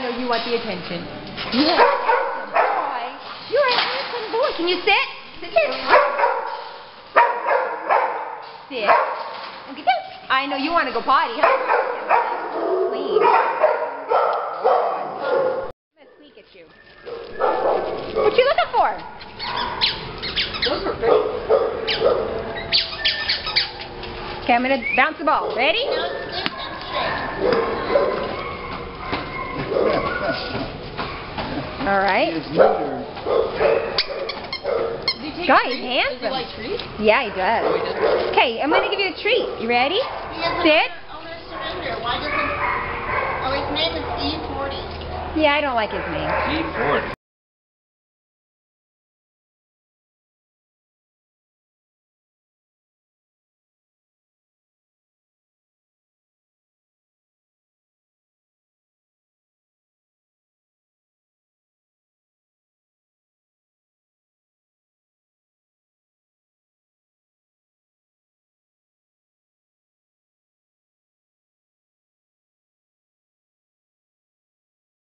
the attention. You're a handsome boy. You're a handsome boy. Can you sit? Sit. Sit. Okay, go. I know you want to go potty, huh? Clean. I'm gonna squeak at you. What you looking for? Those were pretty. Okay, I'm gonna bounce the ball. Ready? All right. Guy is handsome. like treats? Yeah, oh, he does. Okay, I'm gonna give you a treat. You ready? Sit. I'm gonna surrender. Why doesn't? Oh, his name is E40. Yeah, I don't like his name. G40.